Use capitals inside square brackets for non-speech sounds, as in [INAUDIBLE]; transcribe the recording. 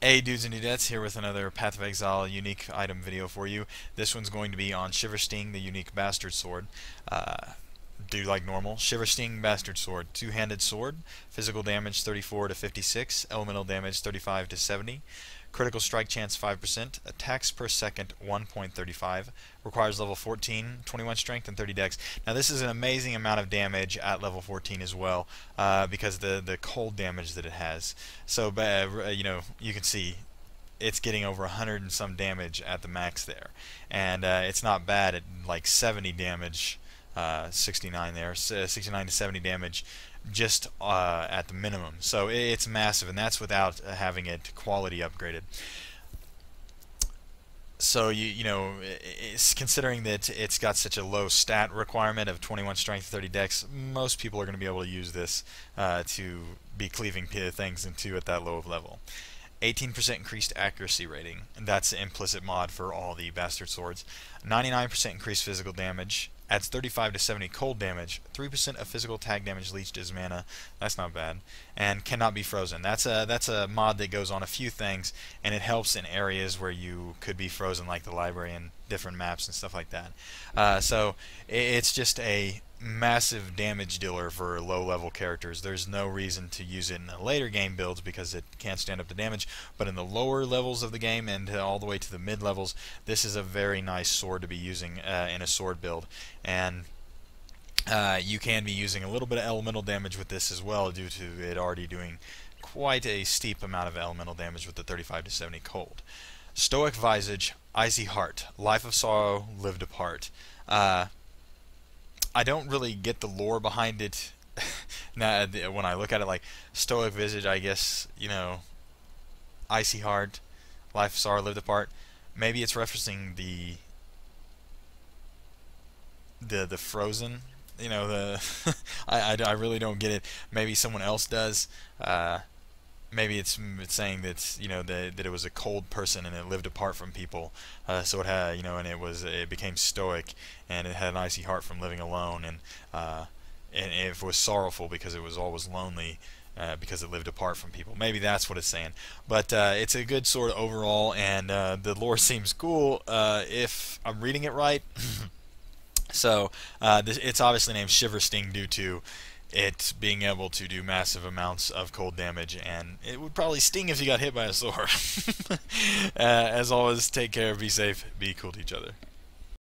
Hey dudes and dudettes, here with another Path of Exile unique item video for you. This one's going to be on Shiversting, the unique Bastard Sword. Uh, do like normal. Shiversting Bastard Sword. Two-handed sword. Physical damage 34 to 56. Elemental damage 35 to 70. Critical strike chance 5%. Attacks per second 1.35. Requires level 14, 21 strength, and 30 dex. Now this is an amazing amount of damage at level 14 as well, uh, because the the cold damage that it has. So uh, you know you can see it's getting over 100 and some damage at the max there, and uh, it's not bad at like 70 damage. Uh, 69 there, uh, 69 to 70 damage just uh, at the minimum. So it's massive, and that's without uh, having it quality upgraded. So you you know, considering that it's got such a low stat requirement of 21 strength, 30 dex, most people are going to be able to use this uh, to be cleaving things into at that low of level. 18% increased accuracy rating, that's the implicit mod for all the bastard swords. 99% increased physical damage, adds 35 to 70 cold damage, 3% of physical attack damage leeched as mana. That's not bad. And cannot be frozen. That's a that's a mod that goes on a few things, and it helps in areas where you could be frozen, like the library and different maps and stuff like that. Uh, so it's just a massive damage dealer for low level characters. There's no reason to use it in the later game builds because it can't stand up to damage, but in the lower levels of the game and all the way to the mid levels, this is a very nice sword to be using uh, in a sword build. And uh, you can be using a little bit of elemental damage with this as well due to it already doing quite a steep amount of elemental damage with the 35 to 70 cold. Stoic Visage, Icy Heart, Life of Sorrow, Lived Apart. Uh, I don't really get the lore behind it. [LAUGHS] now, when I look at it, like Stoic Visage, I guess you know, Icy Heart, Life of Sorrow, Lived Apart. Maybe it's referencing the the the Frozen. You know, the [LAUGHS] I, I, I really don't get it. Maybe someone else does. Uh, maybe it's, it's saying that you know that, that it was a cold person and it lived apart from people uh, so it had you know and it was it became stoic and it had an icy heart from living alone and uh, and it was sorrowful because it was always lonely uh, because it lived apart from people. Maybe that's what it's saying. But uh, it's a good sword overall, and uh, the lore [LAUGHS] seems cool uh, if I'm reading it right. [CLEARS THROAT] so uh, this, it's obviously named Shiver Sting due to it being able to do massive amounts of cold damage, and it would probably sting if you got hit by a sword. [LAUGHS] uh, as always, take care, be safe, be cool to each other.